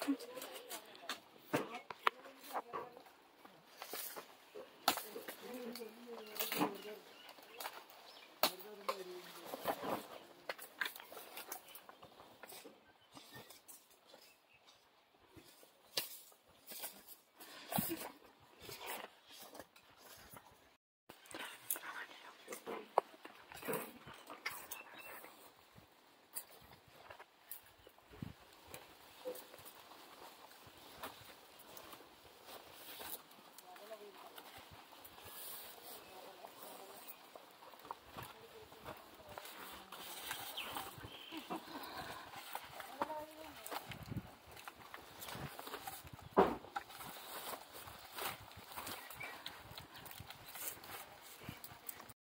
Come.